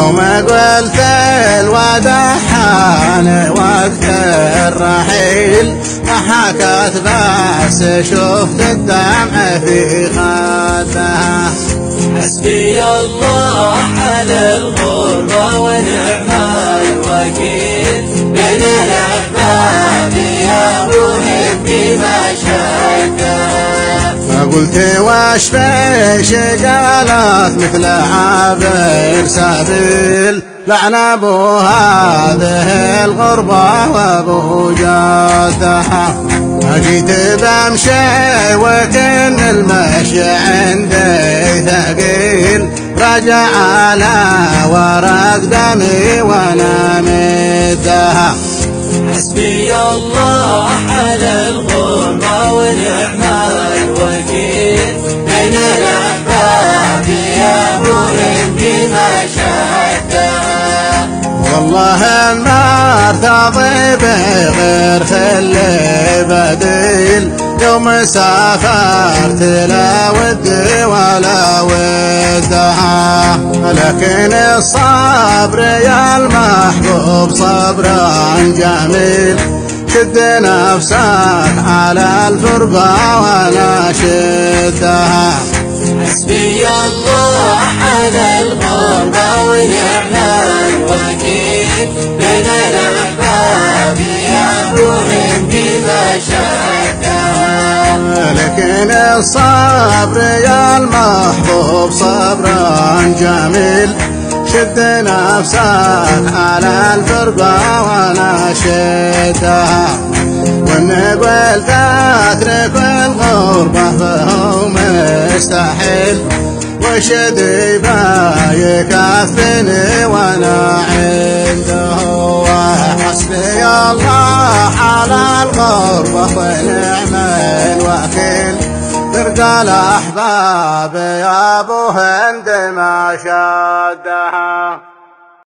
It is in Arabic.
يوم قلت الوداع حان وقت الرحيل حكت بس شفت الدمع في خدها حسبي الله على الغربة ونعم قلت واش فيش قالت مثل عابر سبيل لعن أبو هذه الغربة وأبو جادها جيت بمشي وكن المشي عندي ثقيل. رجع على ورق دمي وأنا مدها. حسبي الله بين الأحباب يا محبي ما شكا والله النار تضيب غير خلي بديل يوم سافرت لا ودي ولا ودها لكن الصبر يا المحبوب صبرا جميل. شد نفسك على الفرقة ولا شدها حسبي الله على الغربة ونعم الوكيل. بين الأحباب يا محبي ما شكا لكن الصبر يا المحبوب صبرا جميل. شد نفسك على الفرقة وأنا شدها. والنقل تترك الغربة فهو مستحيل. وشدي يكفني وأنا عنده حسبي الله على الغربة ونعم ترقى الأحباب يا أبو هند ما شادها.